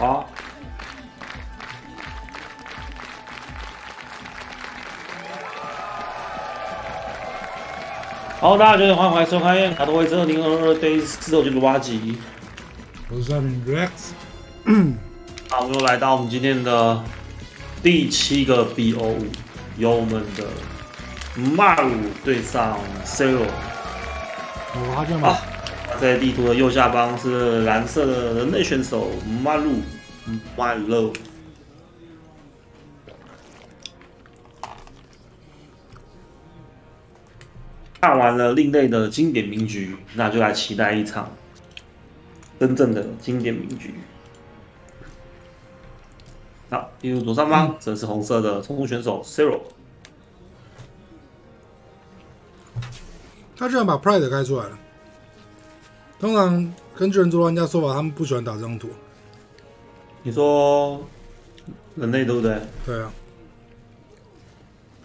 好。好，大家觉得，欢迎收看《卡多维二零二二 Days 四头局的挖机》。我是上面 Rex。好，我们又来到我们今天的第七个 BO 五，由我们的 Maru 对上 Zero。我好久吗？在地图的右下方是蓝色的人类选手 Maru Love。看完了另类的经典名局，那就来期待一场真正的经典名局。好，进入左上方，这是红色的冲锋选手 Zero。他居然把 Pride 开出来了。通常根据人族玩家说法，他们不喜欢打这张图。你说人类对不对？对啊。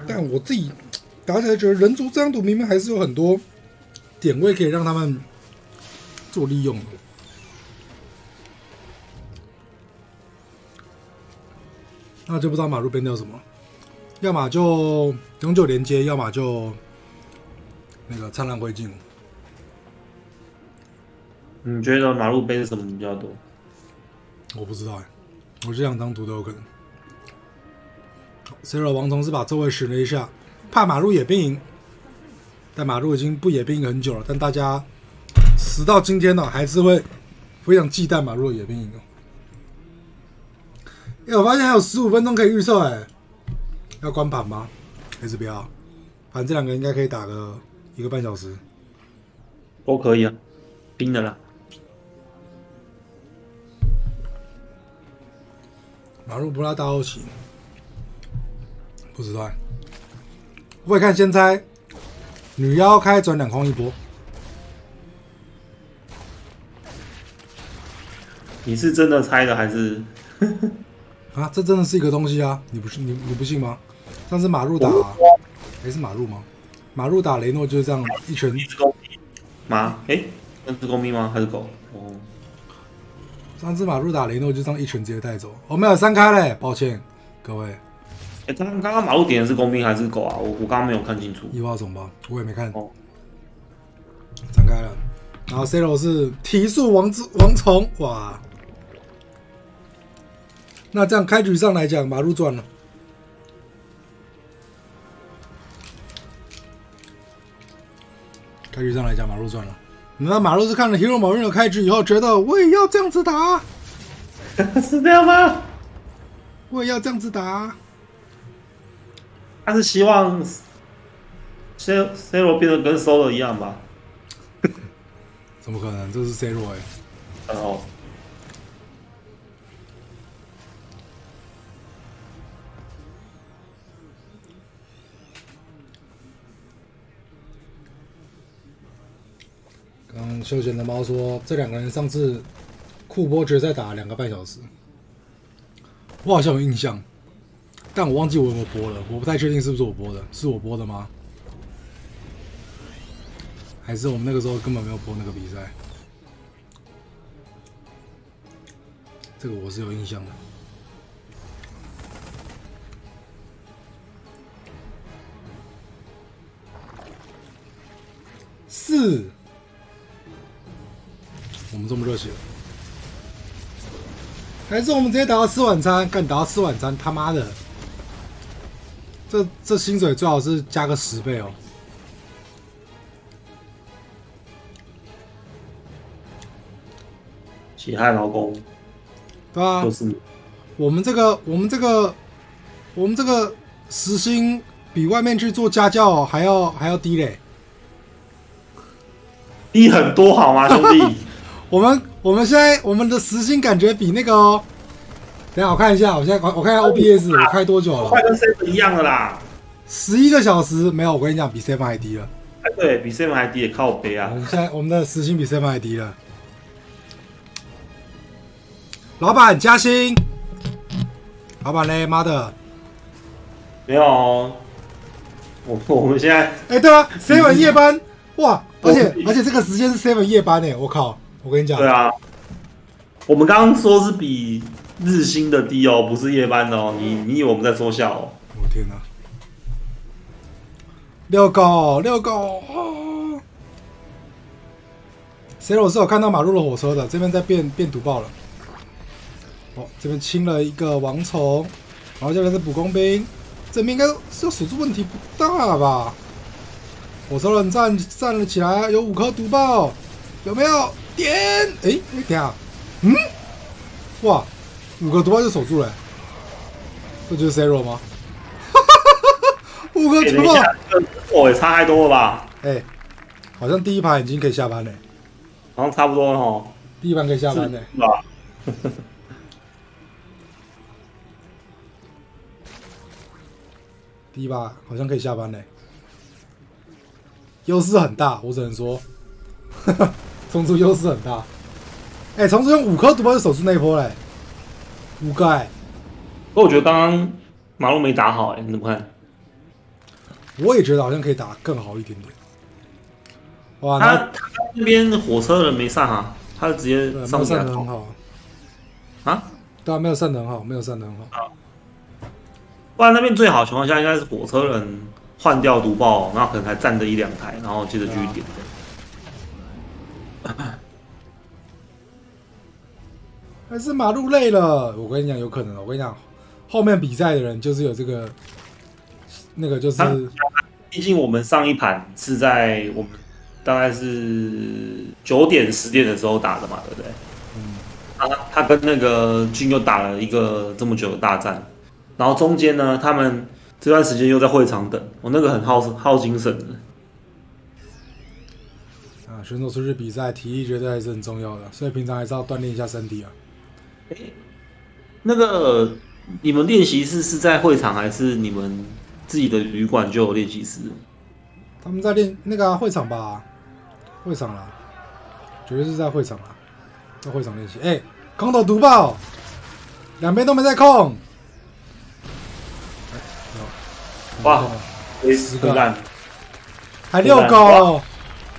但我自己。打起来觉得人族这张图明明还是有很多点位可以让他们做利用的，那就不知道马路变掉什么，要么就永久连接，要么就那个灿烂灰烬。你觉得马路杯是什么比较多？我不知道哎，我这两张图都有可能。罗王同是把周围选了一下。怕马路野兵营，但马路已经不野兵营很久了。但大家死到今天呢，还是会非常忌惮马路野兵营哦。哎，我发现还有十五分钟可以预测，哎，要关盘吗？还是不要？反正这两个应该可以打个一个半小时，都可以啊，冰的啦。马路不拉大欧奇，不知道。未看先猜，女妖开转两空一波。你是真的猜的还是？啊，这真的是一个东西啊！你不信？你你不信吗？上次马路打还是马路吗？马路打雷诺就是这样一拳。一只公兵马？哎，那是公兵吗？还是狗？哦。上次马路打雷诺就这样一拳直接带走。我没有三开嘞，抱歉各位。哎，刚刚刚马路点的是工兵还是狗啊？我我刚刚没有看清楚。一花种吧，我也没看。哦，展开了，然后 C 罗是提速王之王虫，哇！那这样开局上来讲，马路赚了。开局上来讲，马路赚了。那马路斯看了 Hero 某人的开局以后，觉得我也要这样子打，是这样吗？我也要这样子打。他是希望 C C 罗变得跟 Solo 一样吧？怎么可能？这是 C 罗哎。哦。刚休闲的猫说，这两个人上次库波决赛打两个半小时，我好像有印象。但我忘记我有没有播了，我不太确定是不是我播的，是我播的吗？还是我们那个时候根本没有播那个比赛？这个我是有印象的。四，我们这么热血，还是我们直接打到吃晚餐？干打到吃晚餐，他妈的！这这薪水最好是加个十倍哦！其他劳工，对啊，就是我们这个我们这个我们这个时薪比外面去做家教还要还要低嘞，低很多好吗，兄弟？我们我们现在我们的时薪感觉比那个哦。等下我看一下，我现在我看一下 OPS，我开多久了？快跟 Seven 一样的啦，十一个小时没有。我跟你讲，比 Seven 还低了。哎，对比 Seven 还低，也靠背啊。我们现在我们的时薪比 Seven 还低了。老板加薪，老板嘞，妈的，没有。我我们现在哎，对啊，Seven 夜班哇，而且而且这个时间是 Seven 夜班哎，我靠，我跟你讲，对啊，我们刚刚说是比。日薪的低哦，不是夜班的哦。你你以为我们在说笑哦？我天哪！六狗，六狗啊！谁我是有看到马路的火车的，这边在变变毒爆了。哦，这边清了一个王虫，然后这边是补工兵，这边应该是守住问题不大吧？火车人站站了起来，有五颗毒爆，有没有？点！哎，哎，等下，嗯，哇，五个毒包就守住了，这就是 zero 吗？五个毒爆，哦，也差太多了吧？哎，好像第一盘已经可以下班了，好像差不多了哈。第一盘可以下班了，是吧？第一把好像可以下班嘞，优势很大，我只能说，冲出优势很大。哎，虫族用五颗毒爆就守住那一波嘞，五个哎。不过我觉得刚刚马路没打好哎，你怎么看？我也觉得好像可以打更好一点点。哇，他他那边火车人没上啊，他就直接上没上的很好啊？对啊，没有上的很好，没有上的很好。不然那边最好的情况下，应该是火车人换掉毒爆，然后可能还站着一两台，然后接着继续点。还是马路累了，我跟你讲，有可能。我跟你讲，后面比赛的人就是有这个，那个就是，毕竟我们上一盘是在我们大概是九点十点的时候打的嘛，对不对？嗯。他他跟那个军又打了一个这么久的大战。然后中间呢，他们这段时间又在会场等，我那个很耗耗精神的。啊，选手出去比赛，体力绝对还是很重要的，所以平常还是要锻炼一下身体啊。哎，那个你们练习室是在会场还是你们自己的旅馆就有练习室？他们在练那个会场吧，会场啦，绝对是在会场啦，在会场练习。哎，空投毒爆，两边都没在控。哇，十个烂，还六个，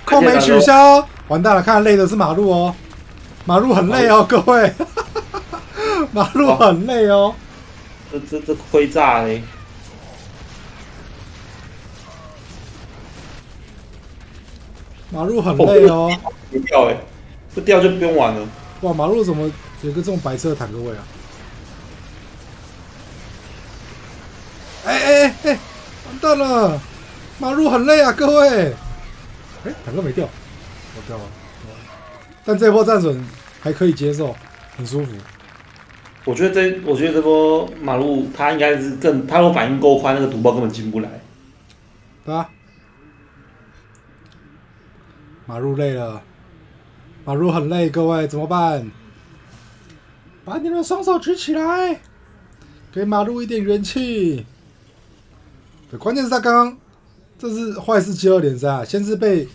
控没取消，完蛋了！看累的是马路哦，马路很累哦，各位，马路很累哦，这这这亏炸嘞，马路很累哦，不掉哎，不掉就不用玩了。哇，马路怎么有个这种白色的坦克位啊？哎哎哎！完蛋了，马路很累啊，各位。哎，坦克没掉，我掉了。但这波战损还可以接受，很舒服。我觉得这，我觉得这波马路他应该是更，他如果反应够快，那个毒包根本进不来。对吧？马路累了，马路很累，各位怎么办？把你的双手举起来，给马路一点元气。对，关键是他刚刚这是坏事接二连三啊！先是被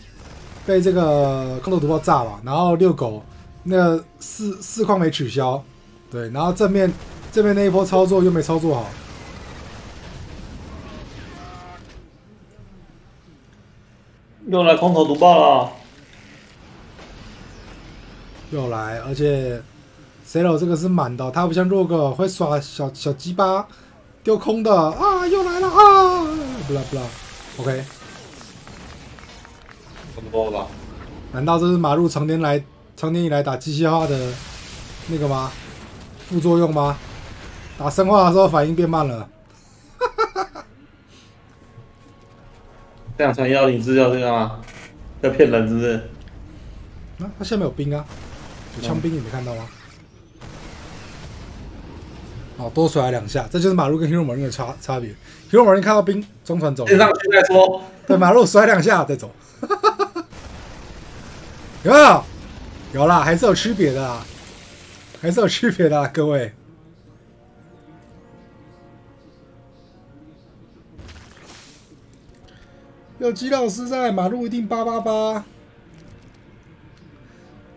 被这个空投毒爆炸了，然后遛狗那个四四矿没取消，对，然后正面正面那一波操作又没操作好，又来空投毒爆了，又来，而且 C 罗这个是满的，他不像弱哥会耍小小鸡巴。丢空的啊，又来了啊！不啦不啦，OK，差不多了吧。难道这是马路常年来常年以来打机械化的那个吗？副作用吗？打生化的时候反应变慢了。这样传幺零是要这个吗？要骗人是不是？那他下面有兵啊，有枪兵，你没看到吗？哦，多甩两下，这就是马路跟 Hero Marine 的差差别。Hero Marine 看到兵中传走，先上去再说。对，马路甩两下再走。有没有？有啦，还是有区别的啦，还是有区别的，各位。有吉老师在，马路一定八八八，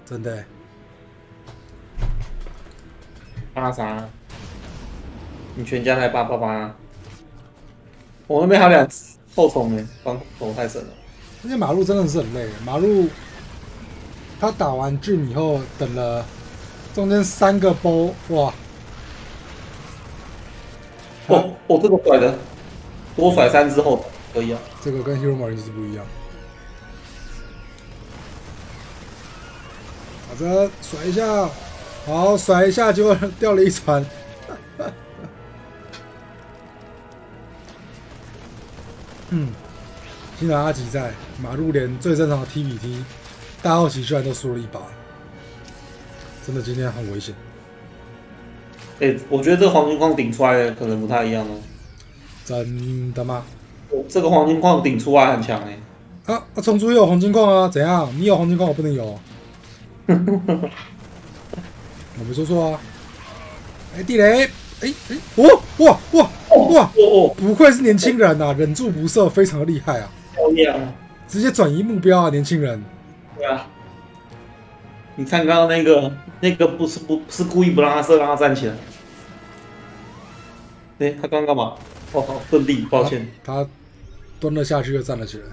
真的。八啥？你全家才八八八，我那边还有两只后虫呢，防守太深了。而且马路真的是很累，马路他打完郡以后等了中间三个波，哇，哦哦，这个甩的多甩三之后可以啊。这个跟 Hero Marine 是不一样。好的，甩一下，好甩一下，结果掉了一船。嗯，幸好阿吉在，马路连最正常的 T 比 T 大号旗居然都输了一把，真的今天很危险。哎、我觉得这个黄金矿顶出来的可能不太一样哦。真的吗？这个黄金矿顶出来很强哎、啊，啊虫族也有黄金矿啊？怎样？你有黄金矿，我不能有？我没说错啊。哎，地雷！哎哎，哇哇哇哇！哦哦，不愧是年轻人呐、忍住不射，非常的厉害啊！漂亮啊！直接转移目标啊，年轻人。对啊，你看刚刚那个那个不是不是故意不让他射，让他站起来。哎、他刚刚干嘛？哦好，遁地，抱歉，他蹲了下去又站了起来。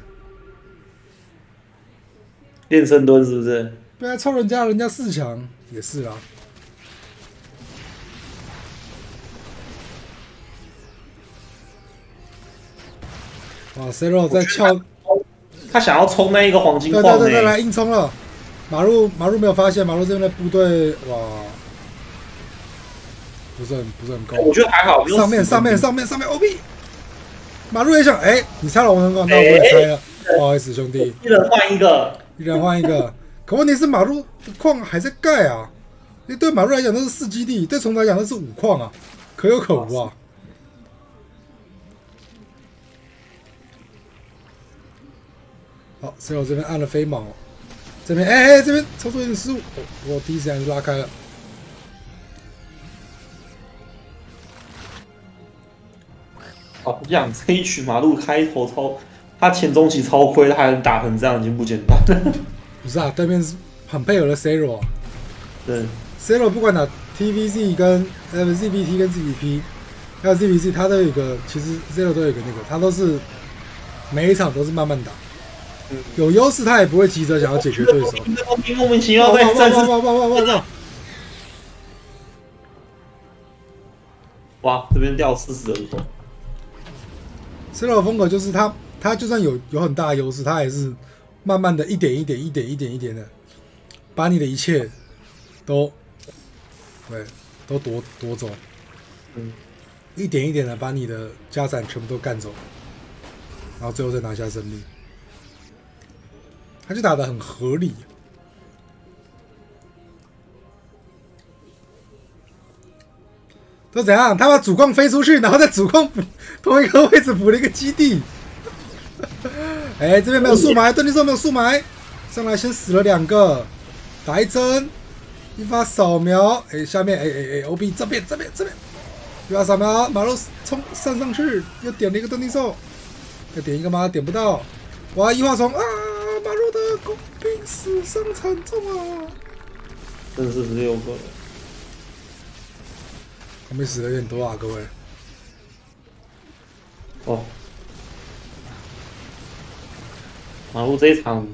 练深蹲是不是？对啊，抽人家，人家四强也是啊。哇，Zero 在撬，他想要冲那一个黄金对矿呢、对对对，来硬冲了。马路马路没有发现，马路这边的部队哇，不是很不是很高。我觉得还好，上面上面上面上面 OB，马路也想，哎、你拆了我能够，那我也拆了，不好意思兄弟，一人换一个，一人换一个。可问题是马路的矿还在盖啊，因为对马路来讲那是四基地，对虫子来讲那是五矿啊，可有可无啊。好，C 罗这边按了飞毛，这边哎哎、这边操作有点失误，哦我第一时间就拉开了。好，这样这一曲马路开头超，他前中期超亏，他还能打成这样，已经不简单了。不是啊，对面是很配合的 C 罗、啊。对，C 罗不管打 TVC 跟呃 ZBT 跟 ZBP，还有 ZBC，他都有一个，其实 C 罗都有一个那个，他都是每一场都是慢慢打，嗯有优势他也不会急着想要解决对手。莫名其妙在哇！这边掉四十人头，C 罗的风格就是他，他就算有有很大的优势，他也是慢慢的一点一点一点一点一点的，把你的一切都对都夺夺走，嗯，一点一点的把你的家产全部都干走，然后最后再拿下胜利。他就打得很合理。都怎样？他把主矿飞出去，然后在主矿补同一个位置补了一个基地。哎，这边没有树埋，盾地兽没有树埋，上来先死了两个，打一针，一发扫描，哎，下面哎哎哎，OB 这边这边这边，一发扫描，马路冲上上去，又点了一个盾地兽，要点一个吗？点不到，哇，一化虫啊，工兵死伤惨重啊，剩四十六个。工兵死的有点多啊，各位。哦，马路这一场，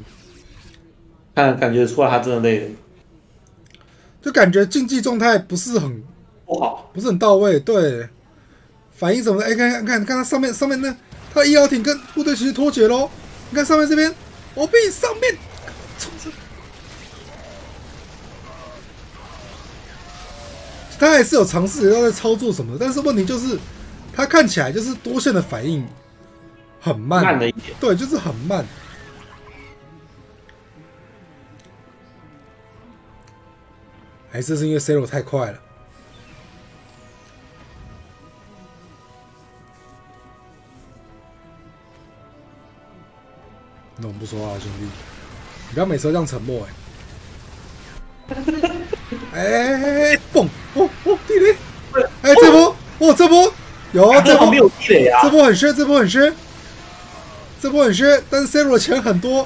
看感觉出来他真的累了，就感觉竞技状态不是很不好。不是很到位，对，反应什么的，哎、看看看看他上面上面那，他的医疗艇跟部队其实脱节喽，你看上面这边，我被上面冲着，他还是有尝试要在操作什么的，但是问题就是，他看起来就是多线的反应很慢，慢了一点，对，就是很慢。还是是因为 C 罗太快了。那我们不说话了，兄弟，你不要每次都这样沉默 哎、哎哎哎哎，蹦！哦哦，地雷！哎，这波，哦，这波有这波没有地雷啊这！波很削，这波很削，这波很削，但是 C 罗的钱很多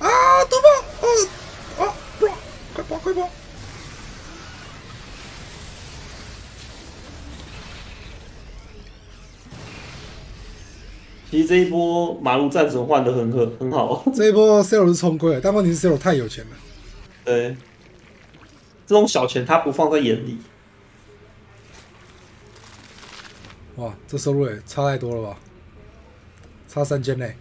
啊！多爆！哦啊，不，快跑快跑！其实这一波马路战神换的很很很好，这一波 C 罗是冲亏了，但问题是 C 罗太有钱了。对，这种小钱他不放在眼里。哇，这收入也差太多了吧？差三千嘞！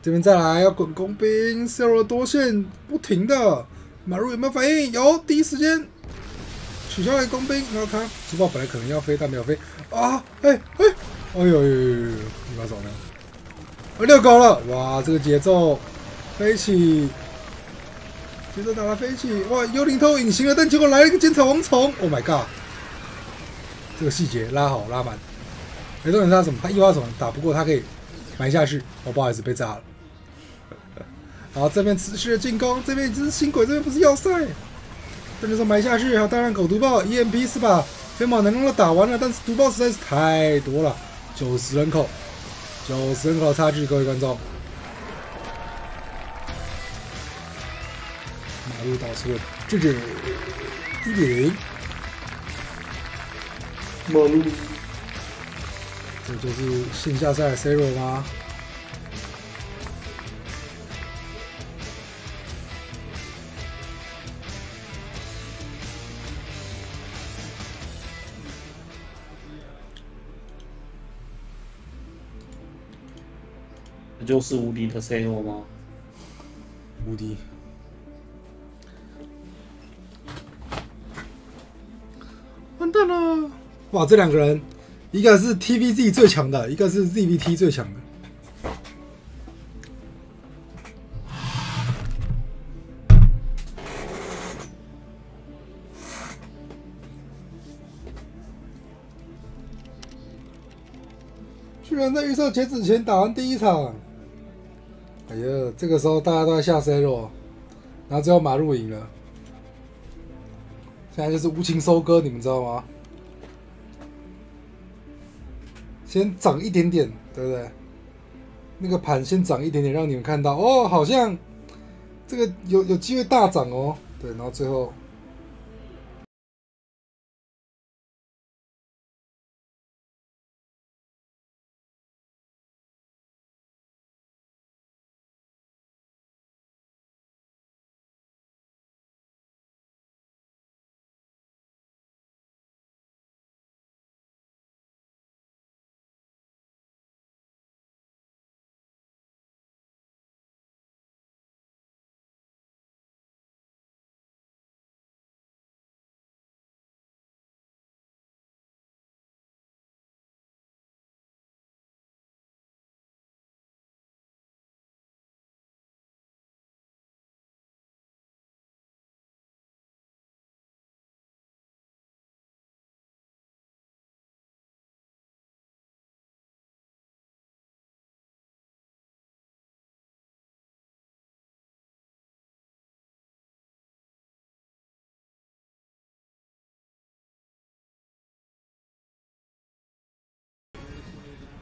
这边再来要滚工兵，Zero 多线不停的，马路有没有反应？有，第一时间取消了工兵，然后看珠宝本来可能要飞，但没有飞啊！哎哎，哎呦呦呦呦！你把走呢？啊，遛狗了！哇，这个节奏飞起，节奏打了飞起！哇，幽灵偷隐形了，但结果来了一个尖草王虫！Oh my god！这个细节拉好拉满。没重点他怎么？他一花虫打不过，他可以埋下去。哦，不好意思，被炸了。好，这边持续的进攻，这边已经是新鬼，这边不是要塞。这边说埋下去，好，当然狗毒爆 EMP 是吧？飞马能量都打完了，但是毒爆实在是太多了，九十人口，九十人口差距，各位观众。马路导出了这个一比零。马路，这就是线下赛 Zero 吗？就是无敌的 Zero 吗？无敌。完蛋了！哇，这两个人，一个是 TVZ 最强的，一个是 ZVT 最强的。居然在预测截止前打完第一场！哎呀，这个时候大家都在下 C 罗，然后最后马路赢了。现在就是无情收割，你们知道吗？先涨一点点，对不对？那个盘先涨一点点，让你们看到哦，好像这个有有机会大涨哦。对，然后最后。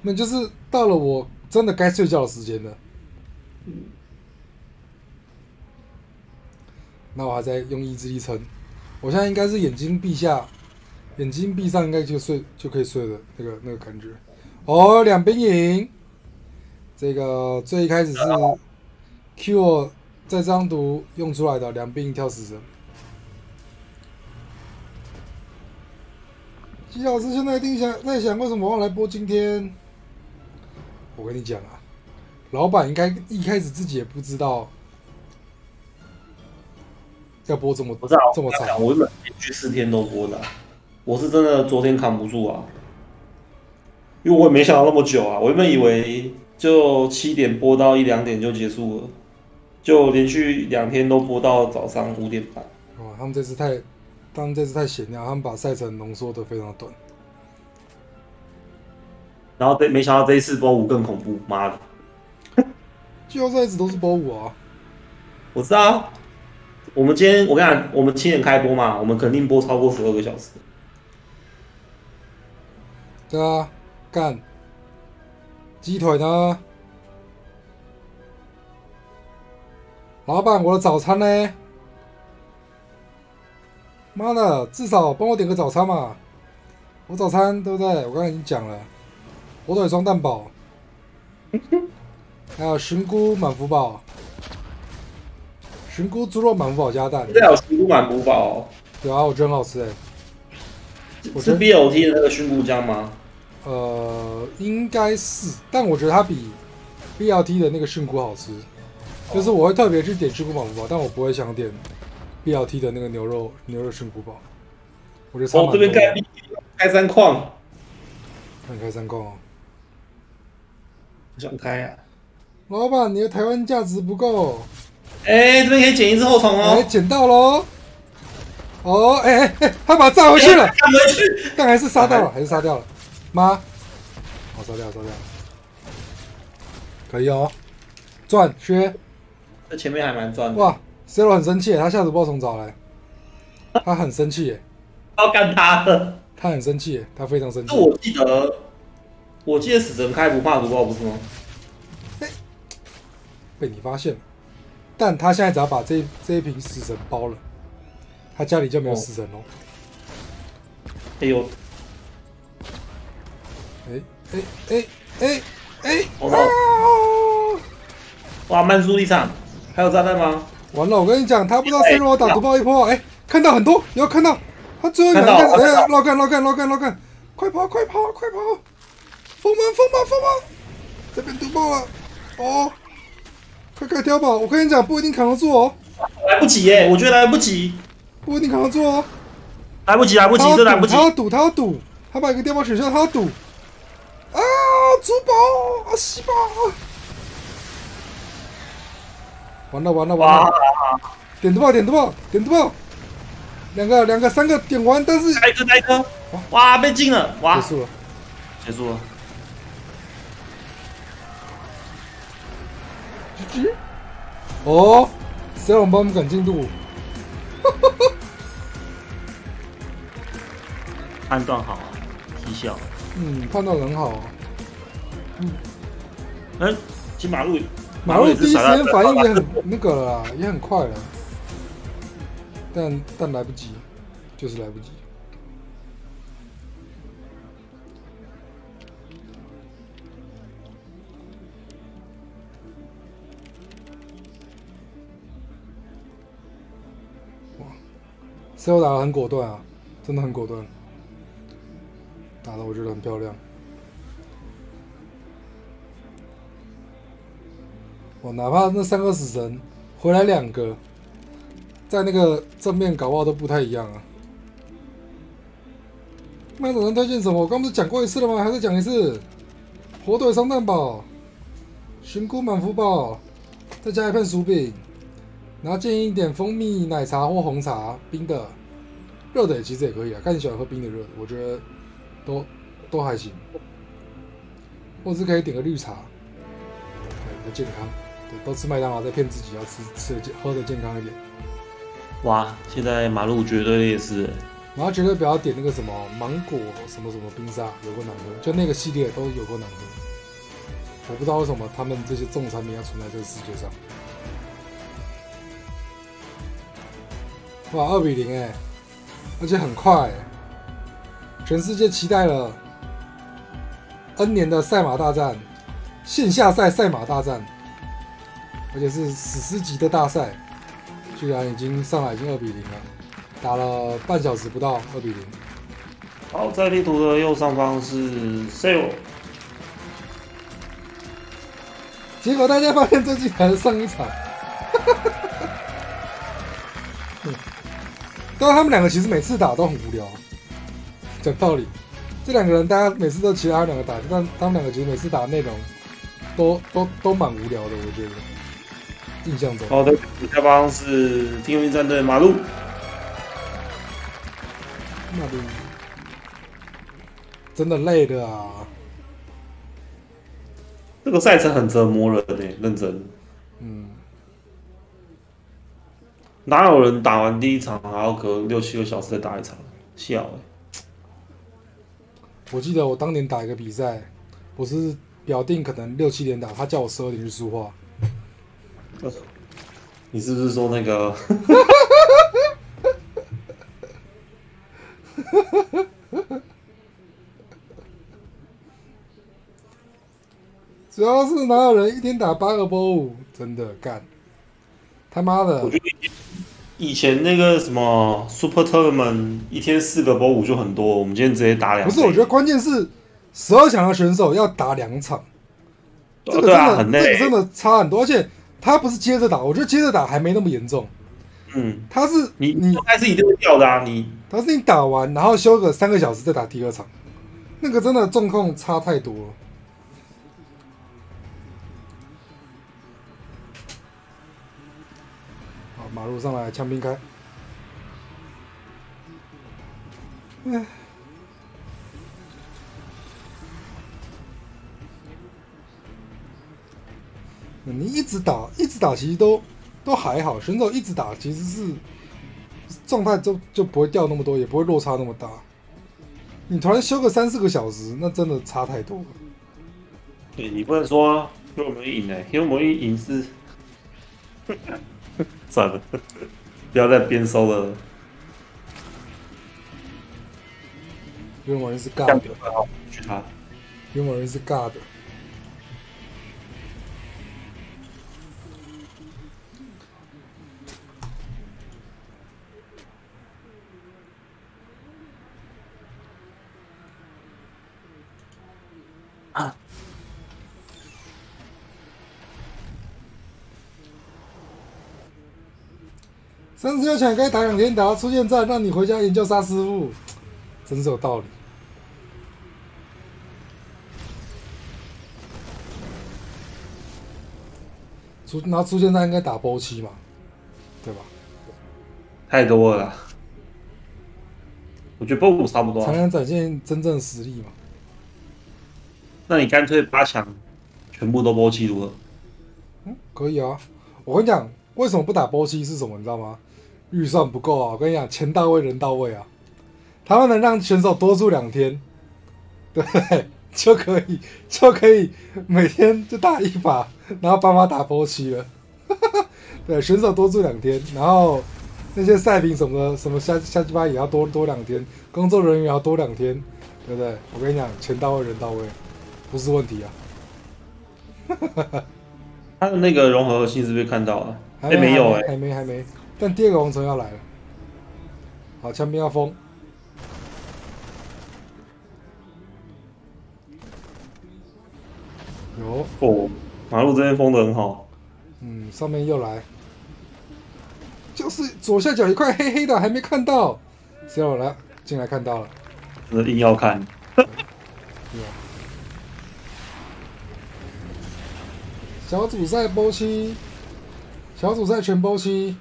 那就是到了我真的该睡觉的时间了。那我还在用意志力撑，我现在应该是眼睛闭下，眼睛闭上应该就睡就可以睡了那个那个感觉。哦，两边赢，这个最一开始是 Q 在这张图用出来的两兵营跳死神。季老师现在一定想在想，为什么我要来播今天？我跟你讲啊，老板应该一开始自己也不知道要播这么不知道这么长。我原本连续四天都播的，我是真的昨天扛不住啊，因为我也没想到那么久啊。我原本以为就七点播到一两点就结束了，就连续两天都播到早上五点半。哇，他们这次太，他们这次太闲了，他们把赛程浓缩的非常短。然后这没想到这一次包五更恐怖，妈的！季后赛一直都是包五啊，我知道。我们今天我跟你讲，我们七点开播嘛，我们肯定播超过十二个小时。对啊，干。鸡腿呢？老板，我的早餐呢？妈的，至少帮我点个早餐嘛！我早餐对不对？我刚才已经讲了。火腿双蛋堡，还有寻菇满福堡，寻菇猪肉满福堡加蛋。这有寻菇满福堡，对啊，我觉得很好吃哎。是我觉得 BLT 的那个熏菇酱吗？呃应该是，但我觉得它比 BLT 的那个菌菇好吃。就是我会特别去点菌菇满福堡，但我不会想点 BLT 的那个牛肉牛肉菌菇堡。我觉得差哦。这边开开三矿，那你开三矿想开啊。老板，你的台湾价值不够，哎，这边可以捡一只后虫哎，哦，捡到喽！哦，哎哎哎，他把它炸回去了，炸回去。但还是杀掉了，还是杀掉了。妈，好杀掉，杀掉，可以哦，赚削这前面还蛮赚的，哇！C 罗很生气，他下次不知道从早来，他很生气耶，要干他的。他很生气，他非常生气那。我记得，我记得死神开不怕毒爆不是吗？被你发现了，但他现在只要把这这一瓶死神包了，他家里就没有死神喽。哎呦，哎哎哎哎哎！好到啊！哇，慢速立场，还有炸弹吗？完了，我跟你讲，他不知道 C 罗打毒爆一波，哎，看到很多，有看到他最后一秒看到开始，哎，看到绕干绕干绕干绕干，快跑快跑快跑！封门封门封门，这边毒爆了，哦，快开碉堡！我跟你讲，不一定扛得住哦，来不及耶，我觉得来不及，不一定扛得住哦。来不及，来不及这来不及赌，他。要赌，他要赌，他把一个碉堡取消，他要赌。啊，珠宝啊，西宝！完了完了完哇了！，点毒爆，点毒爆，点毒爆！两个两个三个点完，但是加一颗，加一颗，哇，被禁了，哇结，束了。结束了。哦，谁让我们帮我们赶进度？判断好啊，提效。嗯，判断很好啊。嗯，金马路，马路第一时间反应也很那个了啦，也很快了，但但来不及，就是来不及。，C 罗打的很果断啊，真的很果断，打的我觉得很漂亮。我哪怕那三个死神回来两个，在那个正面搞不好都不太一样啊。麦总能推荐什么？我刚不是讲过一次了吗？还是讲一次？火腿双蛋堡、寻菇满福堡，再加一片薯饼，然后建议一点蜂蜜奶茶或红茶，冰的，热的也其实也可以啊，看你喜欢喝冰的热的，我觉得都都还行。或是可以点个绿茶，对，比较健康。对，都吃麦当劳在骗自己要吃吃的健喝的健康一点，哇，现在马路绝对劣势耶。然后绝对不要点那个什么芒果什么什么冰沙，有够难喝，就那个系列都有够难喝。我不知道为什么他们这些重产品要存在这个世界上。哇，二比零哎，而且很快哎，全世界期待了 N 年的赛马大战，线下赛赛马大战，而且是史诗级的大赛，居然已经上来已经二比零了。打了半小时不到，二比零。好，在地图的右上方是 Sale，结果大家发现这竟然是上一场。但是他们两个其实每次打都很无聊。讲道理，这两个人大家每次都其他们两个打，但他们两个其实每次打的内容都都都蛮无聊的，我觉得。印象中，好的，下方是天运战队马路，马路真的累的啊。这个赛程很折磨人呢，认真。嗯，哪有人打完第一场还要隔六七个小时再打一场？笑哎、我记得我当年打一个比赛，我是表定可能六七点打，他叫我十二点去书画。你是不是说那个？主要是哪有人一天打八个波五？真的干，他妈的我！觉得以前那个什么 Super Tournament 一天四个波五就很多，我们今天直接打两。不是，我觉得关键是十二强的选手要打两场，这个真哦啊，的、很累。这个真的差很多，而且他不是接着打，我觉得接着打还没那么严重，嗯，他是你你应该是一定会掉的啊，你他是你打完然后休个三个小时再打第二场，那个真的状况差太多了。路上来，枪兵开。唉你一直打，一直打，其实都都还好。选手一直打，其实是状态就就不会掉那么多，也不会落差那么大。你突然休个三四个小时，那真的差太多了。对你不能说有没有赢哎，有没有赢是算了，不要再编收了，有某人是尬的，好去他。有某人是尬的。啊三十六强该打两天，打到出现战，让你回家研究杀师傅，真是有道理。出然后出现战应该打波七嘛，对吧？太多了，我觉得波五差不多啊、才能展现真正实力嘛。那你干脆八强全部都波七如何？嗯，可以啊。我跟你讲，为什么不打波七是什么？你知道吗？预算不够啊！我跟你讲，钱到位人到位啊。他们能让选手多住两天，对？就可以就可以每天就打一把，然后帮忙打波期了。对，选手多住两天，然后那些赛评什么的，什么下下鸡巴也要多多两天，工作人员也要多两天，对不对？我跟你讲，钱到位人到位，不是问题啊。他的那个融合性是不是看到了？哎、还没有哎、还没还没。但第二个王城要来了，好，枪兵要封，有，哦，马路这边封的很好，嗯，上面又来，就是左下角一块黑黑的，还没看到，谁有来进来看到了，真的硬要看。有。小组赛包七，小组赛全包七，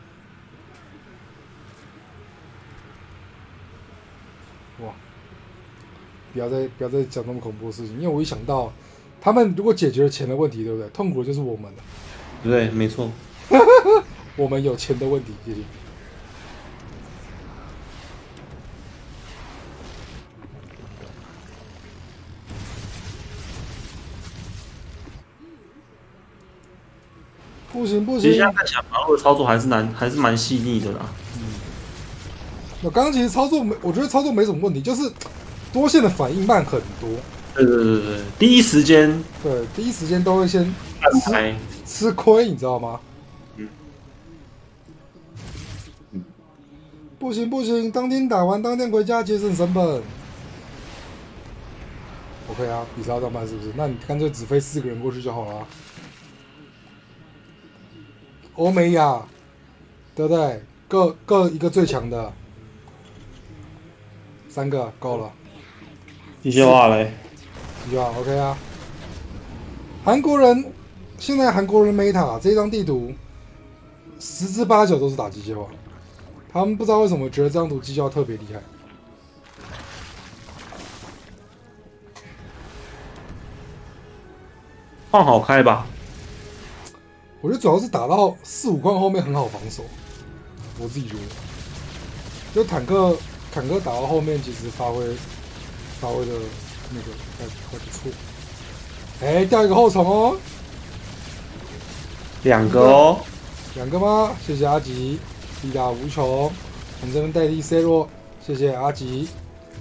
不要再不要再讲那么恐怖的事情，因为我一想到他们如果解决了钱的问题，对不对？痛苦的就是我们了，对，没错。我们有钱的问题，谢谢。不行不行其实现，在看起来马路的操作还是难，还是蛮细腻的啦。我刚刚其实操作没，我觉得操作没什么问题，就是多线的反应慢很多。对对对对，第一时间对，第一时间都会先吃，吃亏，你知道吗？嗯不行不行，当天打完当天回家节省成本。OK 啊，比赛要上班是不是？那你干脆只飞四个人过去就好了啊。欧美亚，对不对？各各一个最强的，三个够了。机械化嘞。一句话 OK 啊。韩国人现在韩国人 Meta 这张地图十之八九都是打机械化，他们不知道为什么觉得这张图机械化特别厉害。放好开吧，我觉得主要是打到四五关后面很好防守，我自己觉得，就坦克坦克打到后面其实发挥稍微的那个还还不错，哎，掉一个后虫哦，两个哦，两个吗？谢谢阿吉，力大无穷，我们这边代替 C 弱，谢谢阿吉，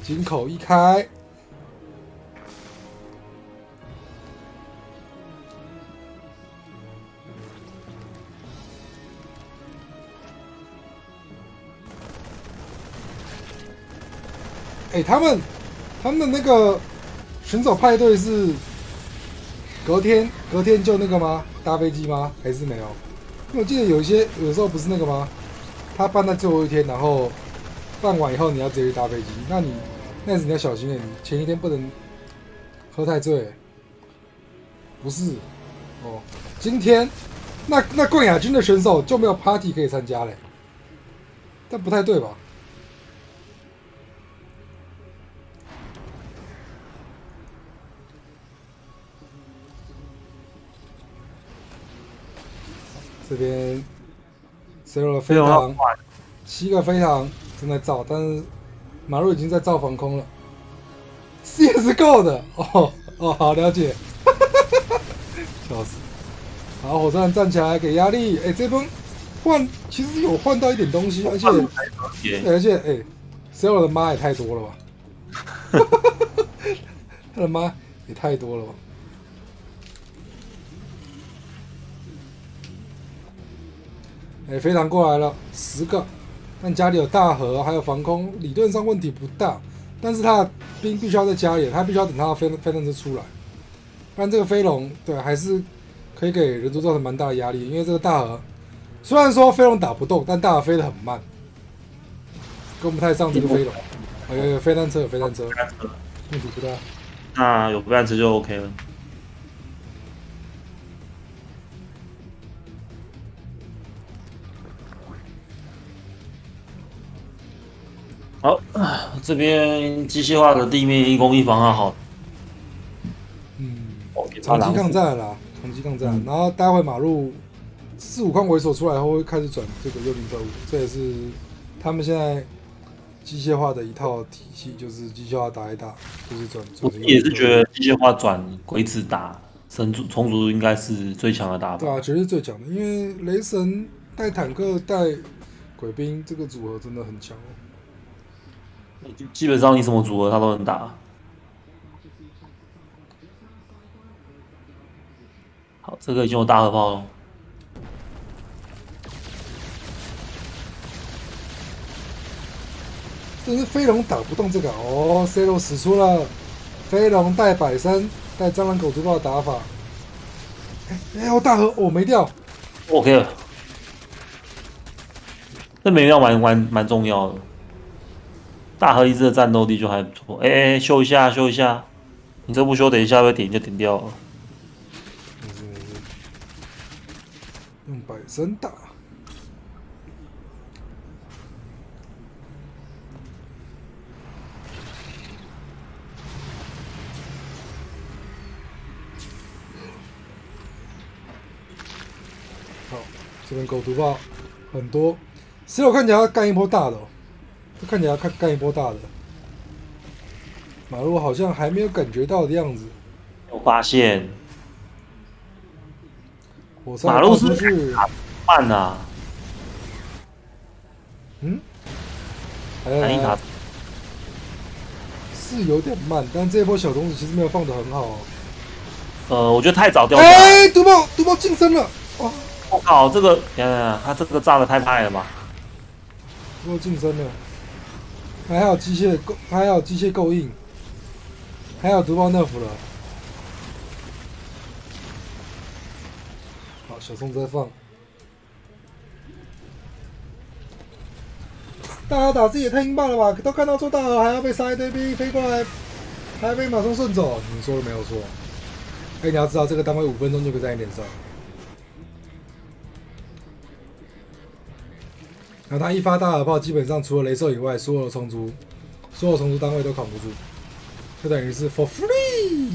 井口一开，哎，他们。他们的那个选手派对是隔天隔天就那个吗？搭飞机吗？还是没有？因为我记得有一些有时候不是那个吗？他办在最后一天，然后办完以后你要直接去搭飞机，那你那时你要小心点，前一天不能喝太醉。不是，哦，今天那那冠亚军的选手就没有 party 可以参加嘞，但不太对吧？这边 zero 了飞糖，七个飞糖正在造，但是马路已经在造防空了。CSGO 的哦哦，好了解，笑死！好，火山站站起来给压力。哎，这波换其实有换到一点东西，而且而且哎，zero 的妈也太多了吧？他的妈也太多了吧？哎，飞弹过来了，十个，但家里有大河，还有防空，理论上问题不大。但是他的兵必须要在家里，他必须要等他的飞飞弹车出来。不然这个飞龙，对，还是可以给人族造成蛮大的压力。因为这个大河，虽然说飞龙打不动，但大河飞得很慢，跟不太上这个飞龙。哎有飞弹车，有飞弹车，问题不大。那有飞弹车就 OK 了。好，这边机械化的地面一攻一防还好。嗯，长期抗战啦，长期抗战。然后待会马路四五矿猥琐出来后，会开始转这个幽灵特务，这也是他们现在机械化的一套体系，就是机械化打一打，就是转。我也是觉得机械化转鬼子打神族虫族应该是最强的打法。对啊，绝对是最强的，因为雷神带坦克带鬼兵这个组合真的很强哦。基本上你什么组合他都能打。好，这个已经有大核炮了。这是飞龙打不动这个哦，C 罗使出了飞龙带百身带蟑螂狗毒炮打法。哎哎，我大河我没掉，OK 了。这没掉蛮蛮蛮重要的。大河一只的战斗力就还不错，哎哎，修一下，修一下，你这不修，等一下被点就点掉了。用百身打。好，这边狗毒炮很多，只有看起来要干一波大的。看起来看干一波大的，马路好像还没有感觉到的样子。我发现，马路是不是慢啊。嗯？反应卡是有点慢，但这一波小东西其实没有放的很好。呃，我觉得太早掉。哎，毒爆毒爆晋升了！哇，我靠，这个，嗯，他这个炸的太快了吧？毒爆晋升了。还好机械够，还好机械够硬，还好毒爆那服了。好，小宋在放。大河打字也太硬棒了吧！都看到做大河还要被杀一堆兵飞过来，还要被马上顺走。你说的没有错。哎，你要知道这个单位五分钟就可以在你脸上。然后他一发大耳炮，基本上除了镭射以外，所有的虫族，所有虫族单位都扛不住，就等于是 for free。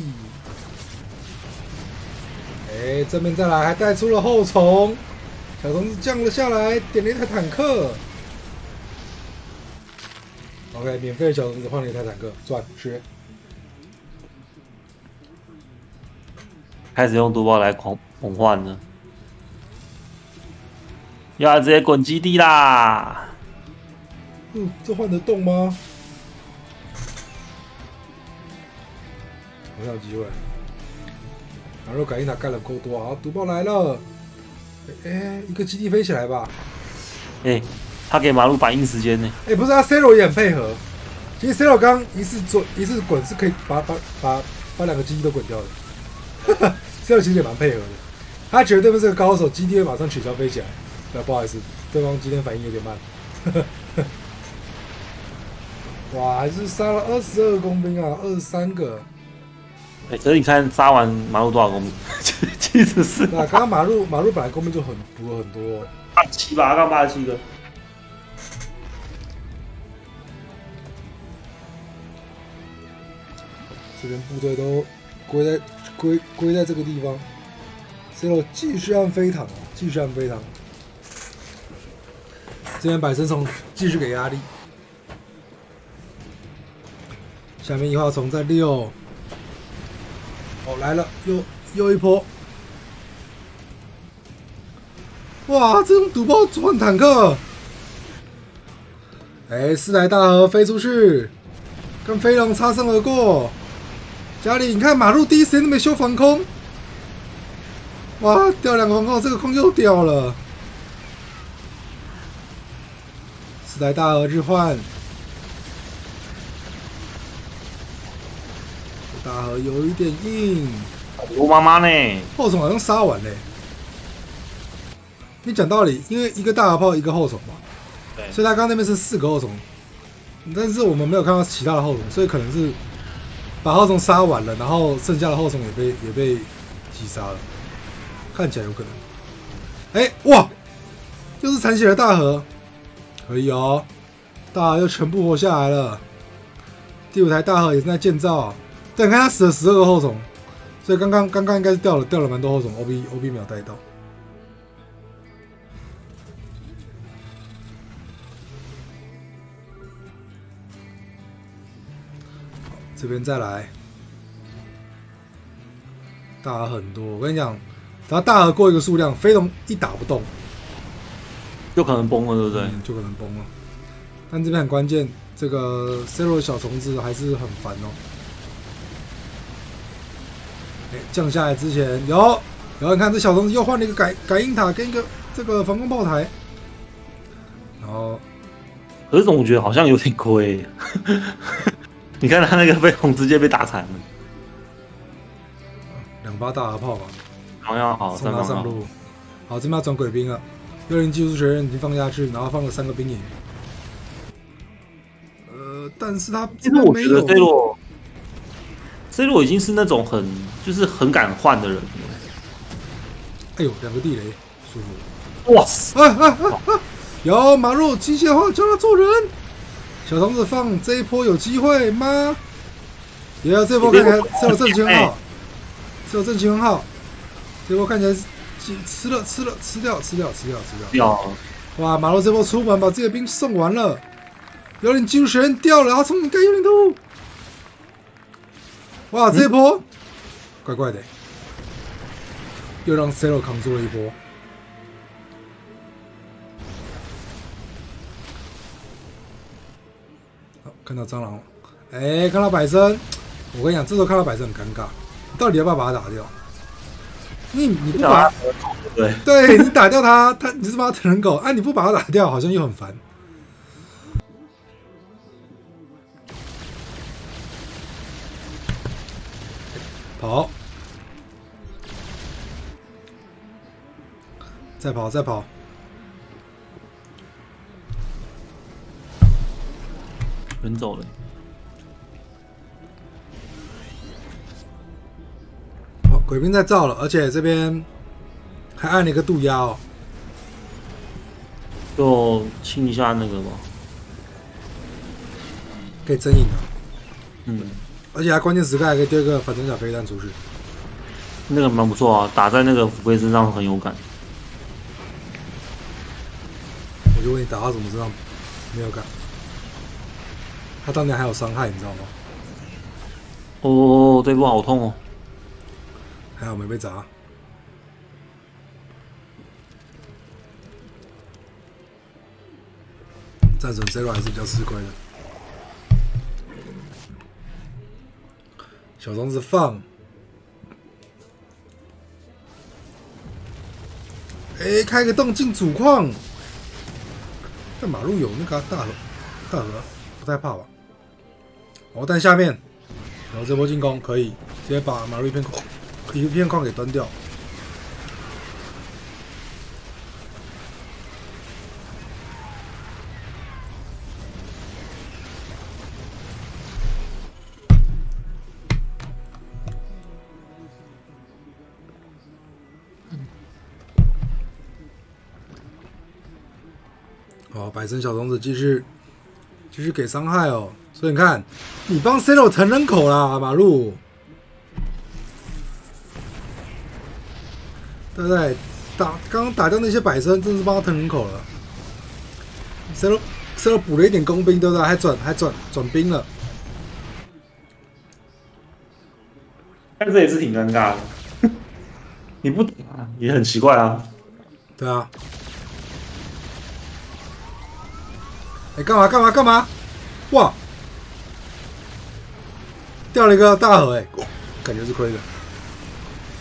哎，正面再来，还带出了后虫，小虫子降了下来，点了一台坦克。OK，免费的小虫子换了一台坦克，转学。开始用毒包来狂狂换了。要直接滚基地啦！嗯，这换得动吗？没有机会。然后感应塔盖了够多啊！毒爆来了！哎，一个基地飞起来吧！哎，他给马路反应时间呢？哎，不是啊，C 罗也很配合。其实 C 罗刚一次做一次滚是可以把把把把两个基地都滚掉的。C 罗其实也蛮配合的，他绝对不是个高手，基地会马上取消飞起来。对，不好意思，对方今天反应有点慢。哇，还是杀了二十二工兵啊，二十三个。哎，可是你看杀完马路多少工兵？七十四。那刚刚马路马路本来工兵就很补了很多，八七吧，刚八十七个。这边部队都归在归归在这个地方，C 罗继续按飞塔，继续按飞躺。这边百神虫继续给压力。下面一号虫在六，哦来了，又又一波！哇，这种赌包换坦克！哎，四台大河飞出去，跟飞龙擦身而过。家里，你看马路第一时间都没修防空，哇，掉两个防空，这个空又掉了。四代大河置换。大河有一点硬，我妈妈呢？后手好像杀完嘞。你讲道理，因为一个大河炮，一个后手嘛，对，所以他刚那边是四个后手，但是我们没有看到其他的后手，所以可能是把后手杀完了，然后剩下的后手也被也被击杀了，看起来有可能。哎，哇，又是残血的大河，可以哦，大河又全部活下来了。第五台大河也正在建造。对，看他死了十二个后虫，所以刚刚刚刚应该是掉了掉了蛮多后虫，O B O B 没有带到。这边再来，大河很多，我跟你讲，只要大河过一个数量，飞龙一打不动，就可能崩了，对不对？就可能崩了。但这边很关键，这个 C 罗小虫子还是很烦哦。降下来之前有，然后你看这小虫子又换了一个感感应塔跟一个这个防空炮台，然后，可是总觉得好像有点亏。你看他那个飞龙直接被打残了，两发大炮吧，好像好，送他上路，好这边要转鬼兵了，幽灵技术学院已经放下去，然后放了三个兵营，呃，但是他其实我觉得 C 罗。C 罗已经是那种很就是很敢换的人了。哎呦，两个地雷，舒服！哇塞！有马路机械化教他做人。小童子放这一波有机会吗？也要这波看起来是有正情很好，是有正情很好。这波看起来吃了吃了吃掉吃掉吃掉吃掉。哇！马路这波出门把这些兵送完了。有点精神掉了，然后冲你盖幽灵头。哇，这波怪怪的，又让 C 罗扛住了一波。好，看到蟑螂，哎，看到百森，我跟你讲，这时候看到百森很尴尬，到底要不要把它打掉？你你不把，对，对你打掉它，它你是把它成狗，啊，你不把它打掉，好像又很烦。跑，再跑，再跑，人走了。鬼兵在造了，而且这边还按了一个渡鸦哦，就清一下那个吧，可以增影的，嗯。而且还关键时刻还可以丢一个反装甲飞弹出去，那个蛮不错啊，打在那个虎龟身上很有感。我就问你打到什么身上没有感？他当年还有伤害，你知道吗？哦，这波好痛哦！还好没被砸。战神 Zero 还是比较吃亏的。小虫子放，哎，开个洞进主矿。这马路有那个大河，大河不太怕吧？哦，但下面，然后这波进攻可以直接把马路一片空一片矿给端掉。好，百生小虫子继续继续给伤害哦。所以你看，你帮 C 罗腾人口啦，马路，对不对？打刚刚打掉那些百身，真是帮他腾人口了。C 罗 C 罗补了一点工兵，对不对？还转还转转兵了。但这也是挺尴尬的，你不打也很奇怪啊。对啊。哎，干嘛干嘛干嘛？哇！掉了一个大河，哎，感觉是亏的。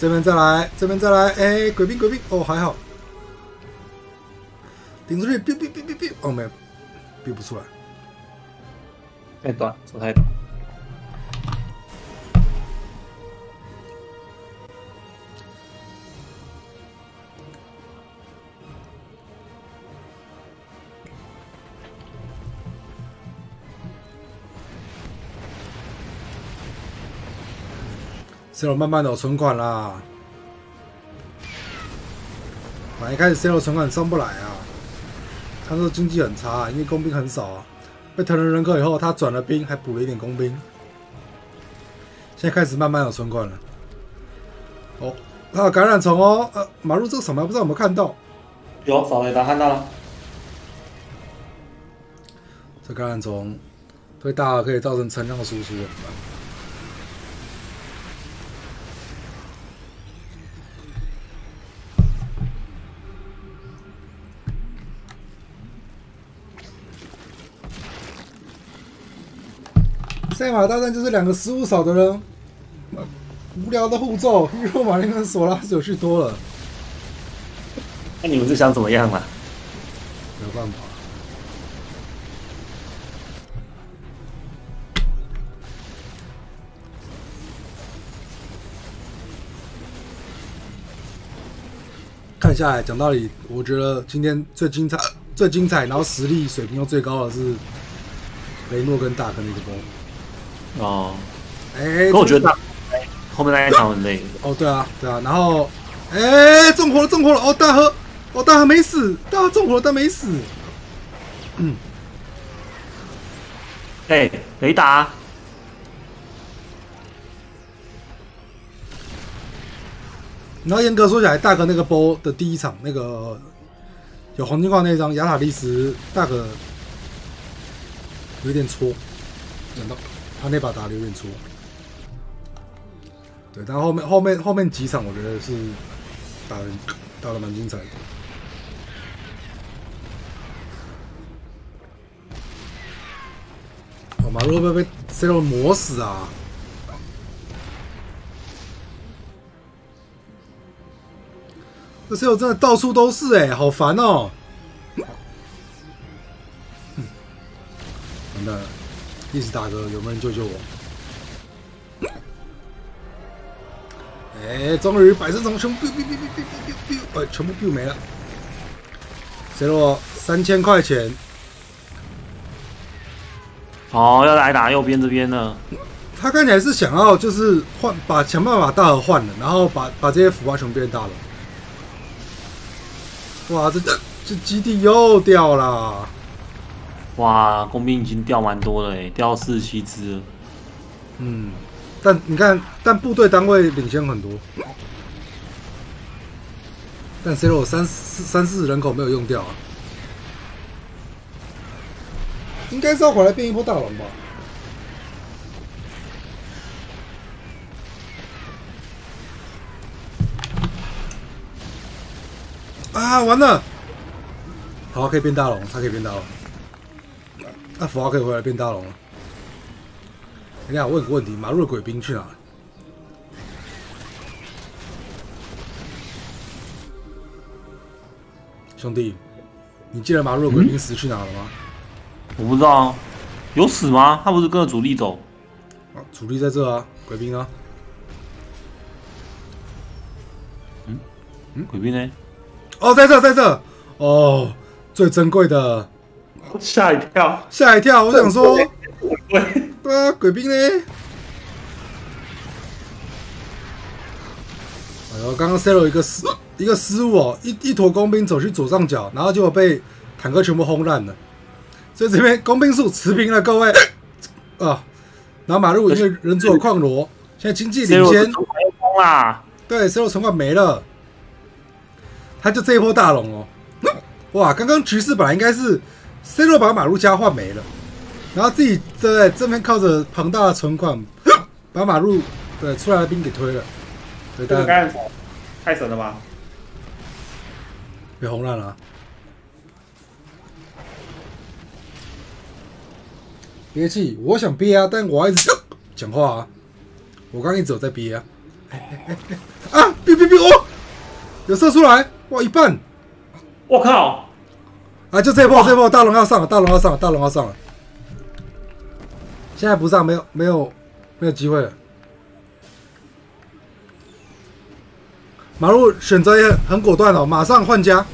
这边再来，这边再来，哎，鬼兵鬼兵，哦，还好。顶出去，biu biu biu biu biu，哦，没有，biu 不出来。太短，手太短。C 罗慢慢的有存款啦，本来一开始 C 罗存款上不来啊，他说经济很差，因为工兵很少啊，被腾了人口以后，他转了兵，还补了一点工兵，现在开始慢慢有存款了。哦，他有感染虫哦，呃，马路这个什么不知道有没有看到？有，扫雷达看到了。这感染虫对大可以造成成量的输出。赛马大战就是两个失误少的人，无聊的互揍，比如马林跟索拉是有趣多了。那你们是想怎么样啊？没有办法。看下来，讲道理，我觉得今天最精彩、最精彩，然后实力水平又最高的是雷诺跟大坑那个波。哦，哎，可我觉得后面那一场很累。哦，对啊，对啊，然后，哎，中火了，中火了！哦，大河，哦，大河没死，大河中火了，但没死。嗯，哎，雷达。然后严格说起来，大哥那个波的第一场那个有黄金矿那张雅塔利斯，大哥有点搓，难道？他那把打的有点粗，对，但后面后面后面几场我觉得是打的打的蛮精彩的。哦，马路会不会被 C 罗磨死啊？这 C 罗真的到处都是哎，好烦哦！完蛋了。一直打哥，有没有人救救我？哎，终于百生虫全部 biu biu biu biu biu biu，哎，全部 biu 没了。给我三千块钱？哦，要来打右边这边呢。他看起来是想要就是换，把想办法把大河换了，然后把把这些腐化熊变大了。哇，这这基地又掉了。哇，工兵已经掉蛮多了诶，掉四十七只。嗯，但你看，但部队单位领先很多。但 C 罗三四三四人口没有用掉啊，应该是要回来变一波大龙吧？啊，完了！好，可以变大龙，他可以变大龙。那符号可以回来变大龙了。你看，问个问题：马路的鬼兵去哪？兄弟，你记得马路的鬼兵死去哪了吗？我不知道，啊有死吗？他不是跟着主力走？啊，主力在这啊，鬼兵啊，嗯嗯鬼兵呢？哦，在这，在这，哦，最珍贵的，吓一跳，吓一跳，我想说，对，对啊，鬼兵呢？哎呦，刚刚 C 罗一个失一个失误哦，一一坨工兵走去左上角，然后结果被坦克全部轰烂了，所以这边工兵数持平了，各位。啊。然后马路因为人族有矿罗，现在经济领先，冲啦，对，C 罗存款没了，他就这一波大龙哦，哇，刚刚局势本来应该是 C 罗把马路加换没了，然后自己在这边靠着庞大的存款把马路对出来的兵给推了，对，这个太神了吧？被轰烂了啊。憋气，我想憋啊，但我还一直 讲话啊。我刚刚一直有在憋啊。啊，憋憋憋哦，有射出来，哇，一半我靠！啊！就这一波，这一波大龙要上了，大龙要上了，大龙要上了。现在不上，没有没有没有机会了。马路选择也很果断哦，马上换家，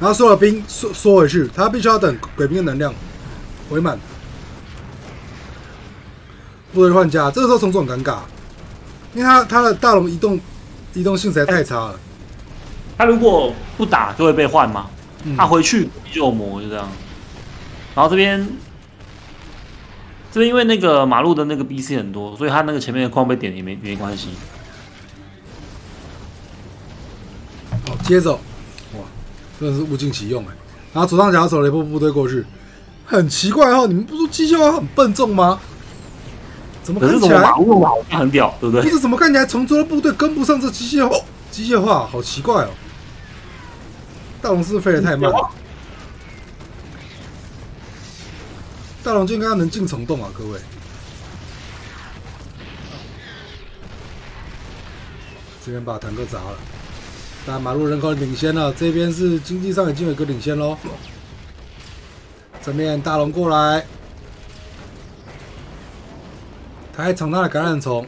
然后所有兵缩缩回去，他必须要等鬼兵的能量回满。部队换家，这个时候重组很尴尬，因为他他的大龙移动移动性实在太差了。他如果不打就会被换吗？嗯他回去就有魔，就这样。然后这边这边因为那个马路的那个 BC 很多，所以他那个前面的矿被点也没没关系。好，接着，哇，真的是物尽其用哎。然后左上角走了一波部队过去，很奇怪哦，你们不是说机械化很笨重吗？怎么看起来是怎么马路好像很屌，对不对？不是怎么看起来重组的部队跟不上这机械化？机械化好奇怪哦。大龙是飞得太慢了？大龙就应该能进虫洞啊，各位。这边把坦克砸了，但马路人口领先了，这边是经济上已经有一个领先喽。正面大龙过来，他还抢他的感染虫，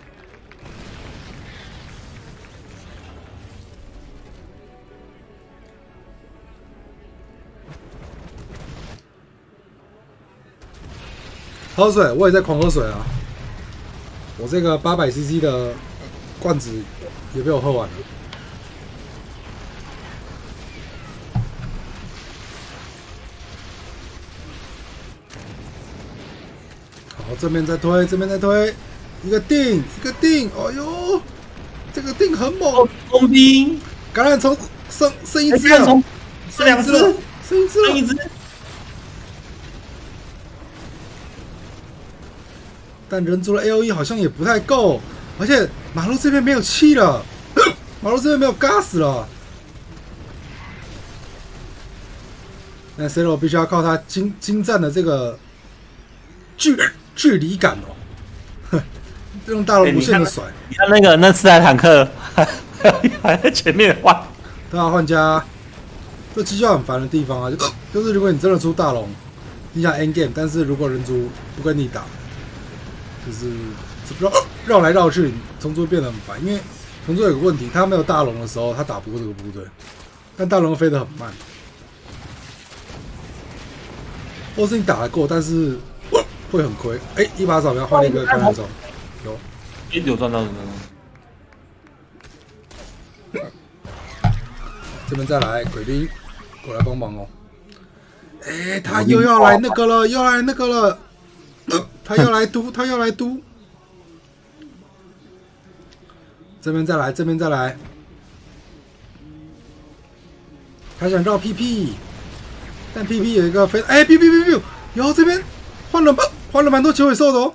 喝水，我也在狂喝水啊！我这个八百 CC 的罐子也被我喝完了。好，这边在推，这边在推，一个定，一个定，哎呦，这个定很猛！工兵，感染虫剩剩一只了。哎这样从，这两只剩一只了，剩一只了剩一只，但人族的 A O E 好像也不太够，而且马路这边没有气了，马路这边没有 gas 了。那 C 罗必须要靠他精精湛的这个距距离感哦，哼，用大龙无限的甩，你看那个那四台坦克还还在前面换，都要换家。这机械很烦的地方啊，就就是如果你真的出大龙，你想 end game，但是如果人族不跟你打，就是绕 绕来绕去，虫族变得很烦。因为虫族有个问题，他没有大龙的时候，他打不过这个部队，但大龙飞得很慢，或是你打得过，但是 会很亏。哎、一把扫描换了一个感染虫，有一有赚到的呢。这边再来鬼兵过来帮忙哦。哎、他又要来那个了，又要来那个了，呃 他要来嘟，他要来嘟。这边再来，这边再来。他想绕 PP，但 PP 有一个飞，哎，biu biu biu biu，然后这边换了蛮换了蛮多九尾兽的哦。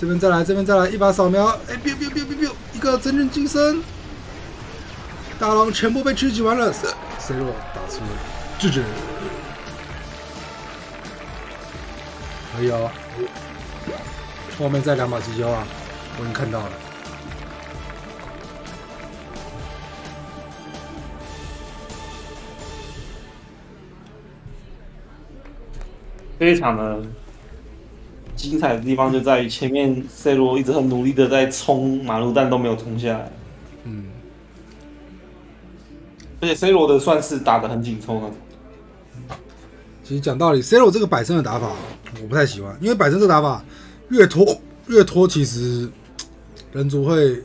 这边再来，这边再来一把扫描，哎，biu biu biu biu 一个真人金身。大龙全部被狙击完了，C C 罗打出制止，可以哦。后面再两把机枪啊，我已经看到了。非常的精彩的地方就在于前面 C 罗一直很努力的在冲马路，但都没有冲下来。嗯，而且 C 罗的算是打的很紧凑那种。其实讲道理，C 罗这个摆身的打法我不太喜欢，因为摆身这打法越拖越拖，其实人族会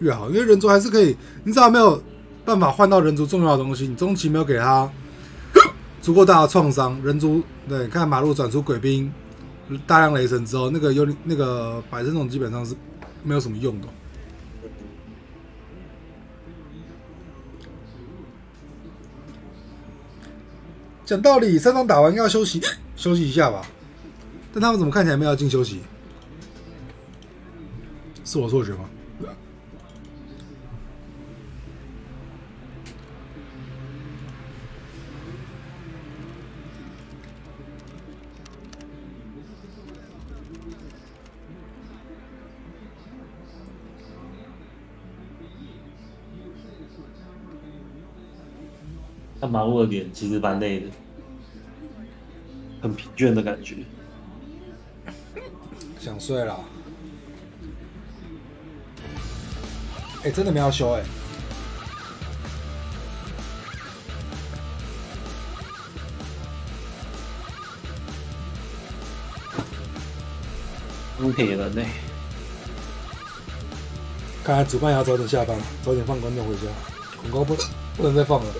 越好，因为人族还是可以，你只要没有办法换到人族重要的东西，你中期没有给他 足够大的创伤，人族对看马路转出鬼兵，大量雷神之后，那个有那个摆身这种基本上是没有什么用的。讲道理，三场打完要休息休息一下吧。但他们怎么看起来没有进休息？是我错觉吗？看马路的脸其实蛮累的，很疲倦的感觉。想睡了。哎、真的没有修哎、钢铁人呢？看来主办也要早点下班，早点放观众回家。广告不不能再放了。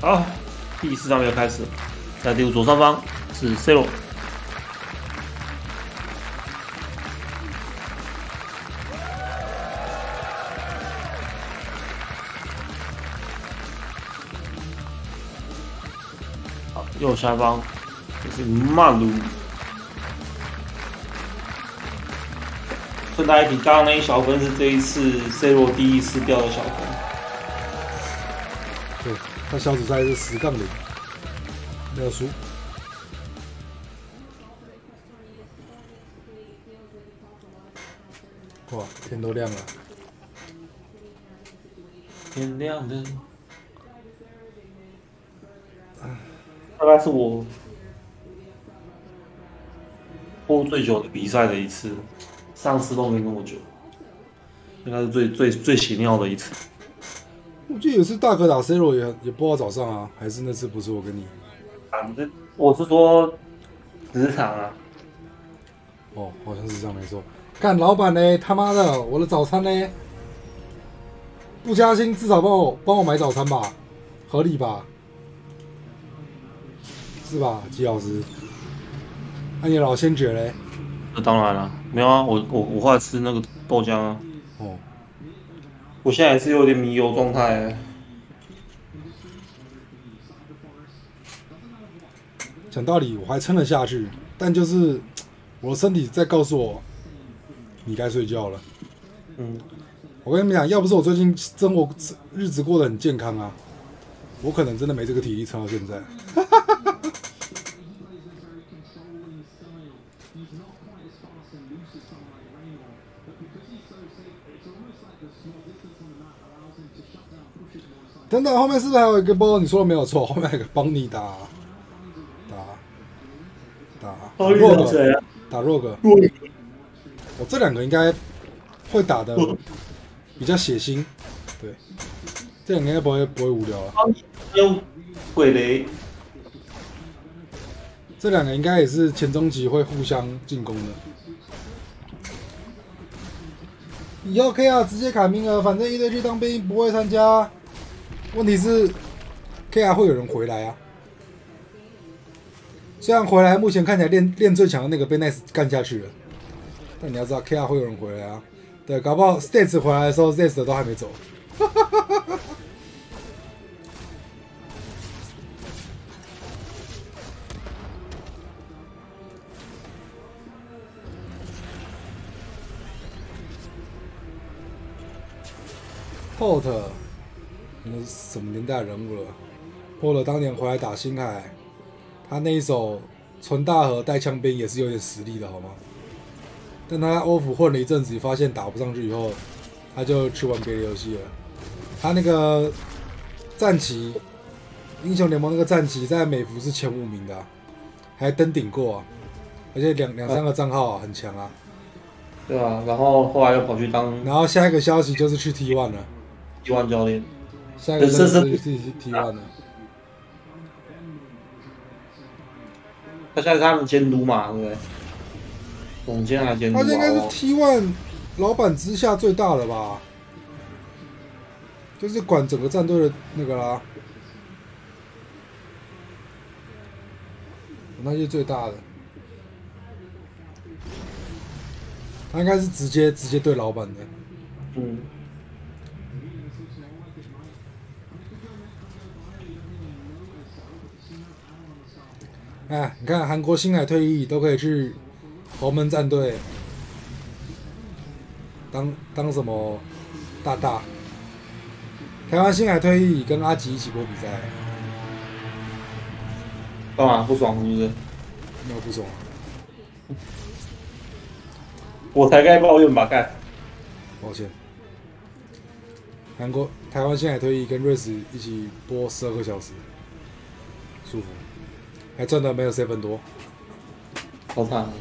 好，第四场没有开始，在第五左上方是 C 罗。好，右下方就是曼鲁。顺带一提，刚刚那一小分是这一次 C 罗第一次掉的小分。对，他小组赛是十杠零，没有输。哇，天都亮了。天亮的，大概是我播最久的比赛的一次，上次都没那么久，应该是最最最奇妙的一次。我记得有一次大哥打 C 罗也也播到早上啊，还是那次不是我跟你？反正我是说职场啊，哦，好像是这样没错。干老板呢？他妈的，我的早餐呢？不加薪，至少帮我帮我买早餐吧，合理吧？是吧，季老师？那、你老先觉嘞？那当然了，没有啊，我我我后来吃那个豆浆啊，哦，我现在也是有点迷油状态。讲道理，我还撑了下去，但就是我身体在告诉我，你该睡觉了。嗯，我跟你们讲，要不是我最近生活日子过得很健康啊，我可能真的没这个体力撑到现在。等等，后面是不是还有一个波？你说的没有错，后面还有一个帮你打打打打弱哥，谁啊？打弱哥。弱我这两个应该会打的比较血腥，对，这两个应该不会不会无聊了。用鬼雷，这两个应该也是前中期会互相进攻的。以后 K 啊直接卡名额，反正一队去当兵不会参加。问题是 K R 会有人回来啊。虽然回来目前看起来练练最强的那个被 Nice 干下去了，但你要知道 K R 会有人回来啊。对，搞不好 States 回来的时候，Zest 都还没走。Port，那是什么年代人物了？Port 当年回来打星海，他那一手纯大河带枪兵也是有点实力的，好吗？但他欧服混了一阵子，发现打不上去以后，他就去玩别的游戏了。他那个战旗英雄联盟那个战旗在美服是前五名的啊、还登顶过、啊，而且两两三个账号、啊、很强啊。对啊，然后后来又跑去当然后下一个消息就是去 T one 了，T one 教练，下一个消息是去 T one 了。他现在是他们监督嘛，对不对？总监还监督啊？他应该是 T one 老板之下最大的吧，就是管整个战队的那个啦。那就最大的，他应该是直接直接对老板的。嗯，哎，你看韩国星海退役都可以去豪门战队当当什么大大。台湾星海退役跟阿吉一起播比赛，干嘛不爽是不是？没有不爽啊。我才该抱怨吧，干。抱歉。韩国台湾星海退役跟瑞士一起播十二个小时，舒服，还赚的没有 seven 多。好惨啊！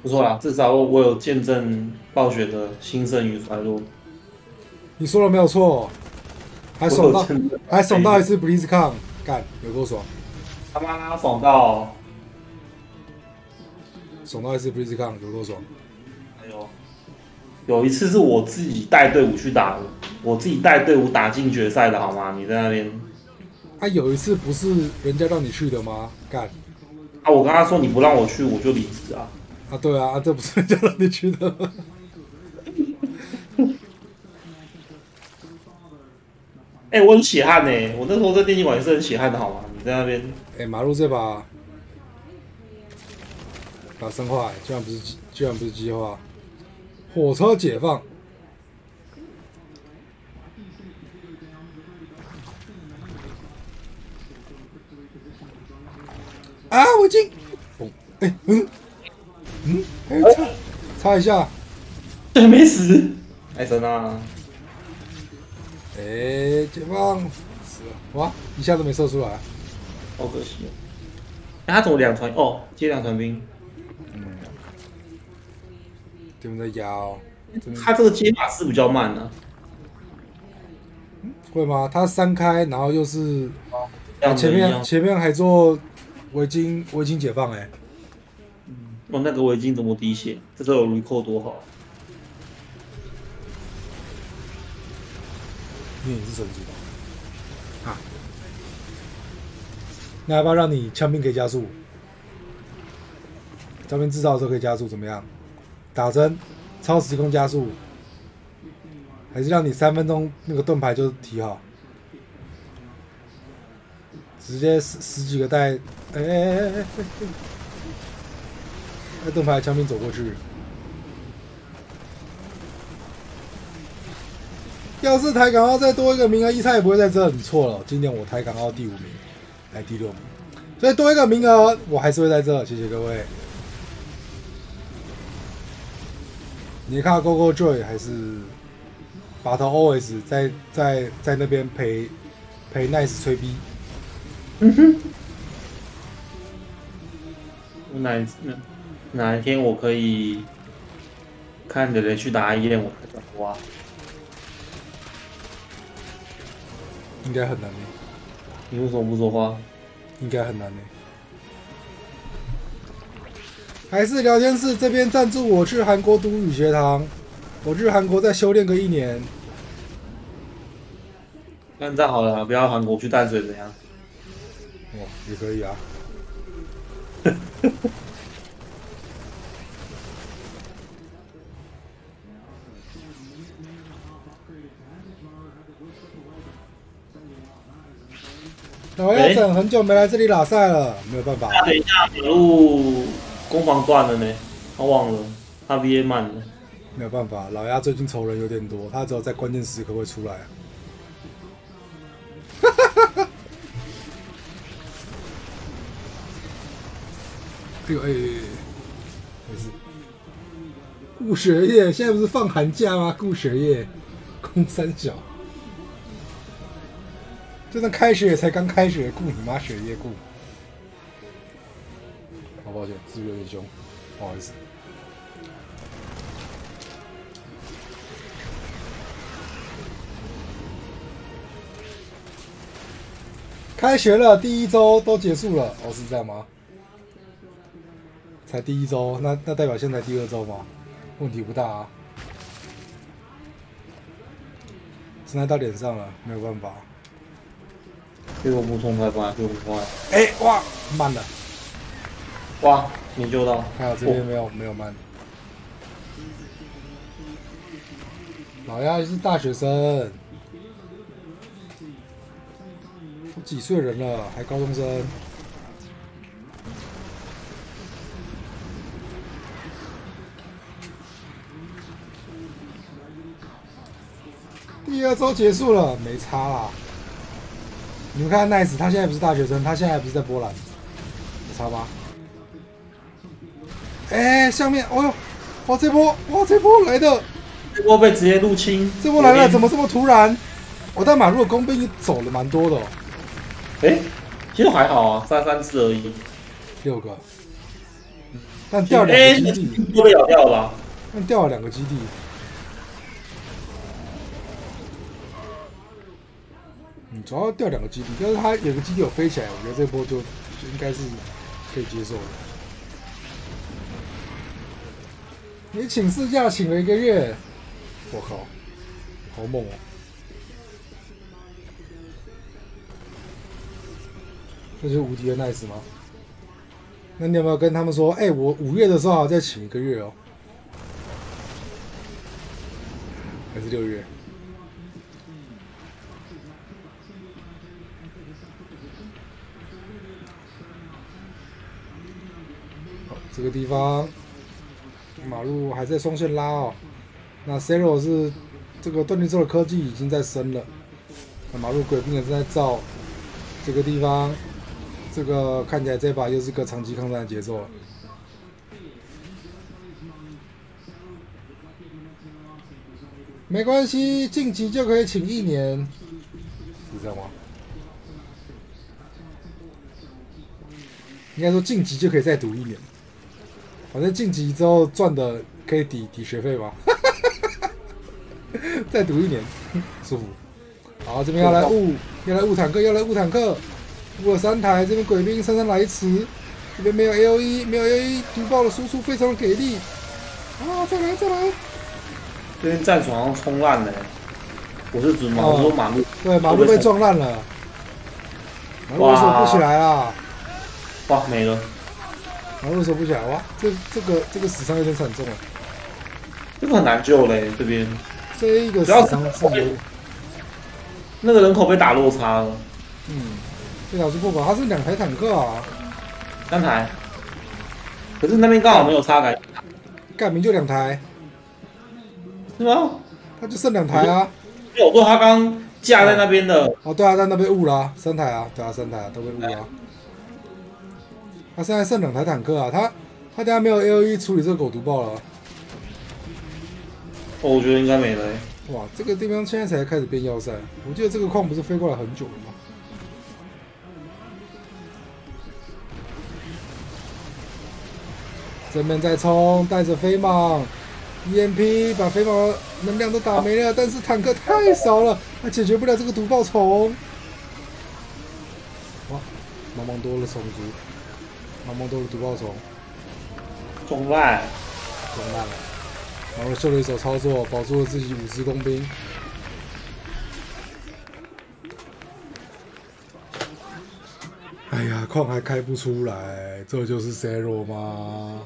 不错啦，至少我我有见证暴雪的兴盛与衰落，你说的没有错，还爽到还爽到一次 BlizzCon，干有多爽，他妈爽到，爽到一次 BlizzCon 有多爽。有一次是我自己带队伍去打的，我自己带队伍打进决赛的好吗？你在那边啊，有一次不是人家让你去的吗？干啊，我跟他说你不让我去，我就离职啊。啊，对啊，啊这不是人家让你去的吗？哎、我很血汗呢、我那时候在电竞馆也是很血汗的好吗？你在那边哎、马路这把打生化、居然不是机居然不是机化，火车解放。啊！我进，嘣，哎、嗯，嗯，哎、擦，擦一下，对没死，艾森啊，哎、解放，死了，哇，一下都没射出来。好可惜他怎么两团哦？接两团兵，对不对？腰，真的他这个接法是比较慢的、会吗？他三开，然后又是前面前面还做围巾围巾解放哎、哦，那个围巾怎么滴血？这时候有 recall 多好。因为你是神级的啊。那要不要让你枪兵可以加速？枪兵制造的时候可以加速，怎么样？打针，超时空加速，还是让你三分钟那个盾牌就提好？直接十十几个带，哎哎哎哎哎哎！那盾牌枪兵走过去。要是台港澳再多一个名额，一菜也不会在这。你错了，今年我台港澳第五名，还第六名，所以多一个名额，我还是会在这。谢谢各位。你看 Go Go Joy 还是把头 always 在在在那边陪陪 Nice 吹逼，哪一哪哪一天我可以看着人去打一练，我才讲哇，应该很难呢，你为什么不说话？应该很难呢。还是聊天室这边赞助我去韩国读语学堂，我去韩国再修炼个一年。那这样好了啦，不要韩国去淡水怎样？哦，也可以啊。老要整很久没来这里拉赛了，没有办法。那等一下马路攻防断了呢，他忘了，他 VA 慢了。没有办法，老鸭最近仇人有点多，他只有在关键时刻会出来。哎呦哎哎哎，没事。顾学业，现在不是放寒假吗？顾学业，空三角。就算开学也才刚开学，顾你妈学业顾。好抱歉，是不是有点凶？不好意思。开学了，第一周都结束了，哦，是这样吗？才第一周，那那代表现在第二周吗？问题不大啊。现在到脸上了，没有办法。给我补充快快，给我补充快！哎，哇，慢了，哇，你救到，还好这边没有没有慢。老鸭是大学生，都几岁人了，还高中生。第二周结束了，没差啦。你们看，Nice，他现在不是大学生，他现在不是在波兰，有差吗？哎，下面，哦呦，哇，这波，哇，这波来的，这波被直接入侵，这波来了，怎么这么突然？我在马路的工兵走了蛮多的，哎，其实还好啊，三三次而已，六个，但掉两个基地，都被咬掉了，但掉了两个基地。嗯主要掉两个基地，但是它有个基地有飞起来，我觉得这波就就应该是可以接受的。你请事假请了一个月，我靠，好猛哦！这是无敌的 nice 吗？那你有没有跟他们说，哎，我五月的时候再请一个月哦，还是六月？这个地方马路还在双线拉哦，那 Zero 是这个断电之的科技已经在升了，那马路鬼兵也正在造，这个地方这个看起来这把又是个长期抗战的节奏了，没关系，晋级就可以请一年，是这样吗？应该说晋级就可以再读一年。反正晋级之后赚的可以抵抵学费吧，再读一年，舒服。好，这边要来雾，要来雾坦克，要来雾坦克，雾了三台。这边鬼兵姗姗来迟，这边没有 A O E，没有 A O E，毒爆的输出非常的给力。啊，再来再来！这边战场好像冲烂了，我是指马路马路，对，马路被撞烂了，马路为什么不起来啊？哇，没了。然后为什么不起来？哇，这这个这个死伤有点惨重啊！这个很难救嘞，这边。这一个死伤是有。那个人口被打落差了。嗯，被导致破保，他是两台坦克啊。三台。可是那边刚好没有插改。干明就两台。是吗？他就剩两台啊。没有，说他刚架在那边的。哦，对啊，在那边误了，三台啊，对啊，三台啊都被误了。他现在剩两台坦克啊，他他等下没有 A O E 处理这个狗毒爆了。哦，我觉得应该没了。哇，这个地方现在才开始变要塞，我记得这个矿不是飞过来很久了吗？正面在冲，带着飞蟒，E M P 把飞蟒能量都打没了，但是坦克太少了，他解决不了这个毒爆虫。哇，茫茫多了虫族。毛毛都是毒爆虫，中烂，中烂了。然后秀了一手操作，保住了自己五只工兵。哎呀，矿还开不出来，这就是 Zero 吗？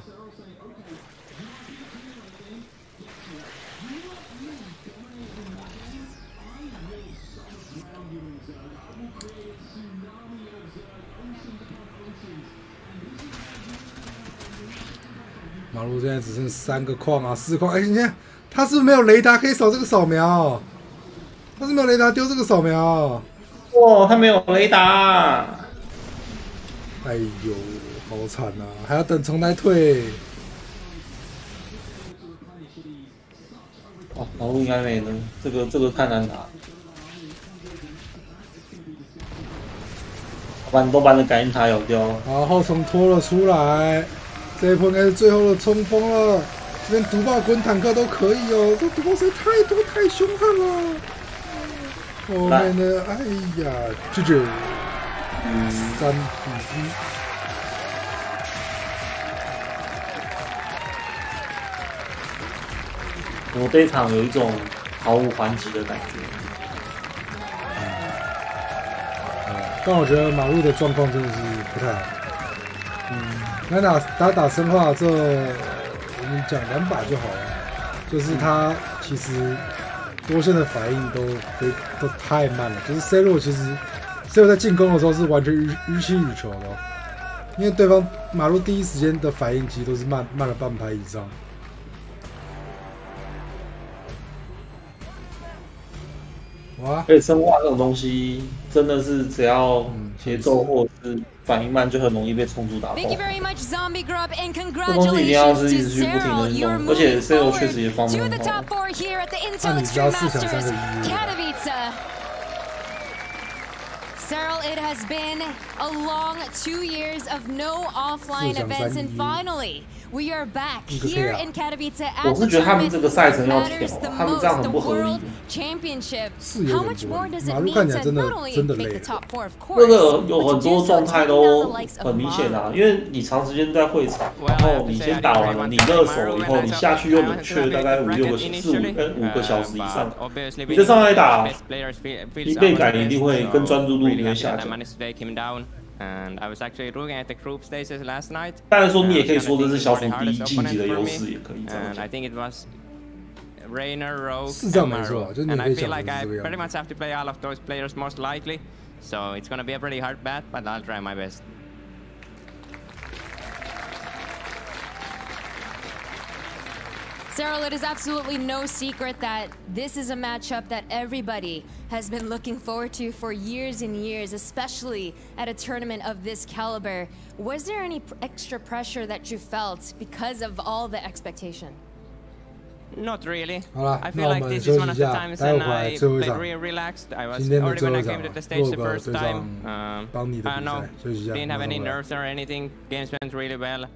马路现在只剩三个矿啊，四矿。哎，你看，他是不是没有雷达可以扫这个扫描？他是没有雷达丢这个扫描。哇，他没有雷达。哎呦，好惨啊！还要等重来退。哦，马路应该没了，这个这个太难打。把都把你感应塔咬掉。然，后从拖了出来，这一波应该是最后的冲锋了。这边毒爆滚坦克都可以哦，这毒爆实在太多太凶悍了。后面的？哎呀，舅舅，三比一。我这场有一种毫无还击的感觉。但我觉得马路的状况真的是不太好。嗯，那打打打生化这，我们讲两把就好了。就是他其实多线的反应都都都太慢了。就是 C 罗其实 C 罗在进攻的时候是完全予予取予求的，因为对方马路第一时间的反应其实都是慢慢了半拍以上。可以生化这种东西，真的是只要节奏或是反应慢，就很容易被冲出打爆。这东西一定要是一直去不停的弄，而且 C 罗确实也方便。那你只要四强三个一。Cyril, it has been a long two years of no offline events, and finally, we are back here in Katowice at the tournament that matters the most, the World Championship. How much more does it mean to not only make the top four, of course, 那个有很多状态都很明显啊，因为你长时间在会场，然后你先打完了，你热手以后，你下去又冷却大概五六个、四五跟五个小时以上，你再上来打，疲惫感一定会跟专注度。To take him down. And I was actually looking at the group stages last night. 当然说你也可以说这是小组第一晋级的优势，也可以。And I think it was Rainer, Rogue, and I feel like I pretty much have to play all of those players most likely. So it's gonna be a pretty hard bet, but I'll try my best. Cyril, it is absolutely no secret that this is a matchup that everybody has been looking forward to for years and years, especially at a tournament of this caliber. Was there any extra pressure that you felt because of all the expectation? Not really. I feel like this is one of the times when I played really relaxed. I was already when I came to the stage the first time. Um, I don't know, didn't have any nerves or anything. Games went really well.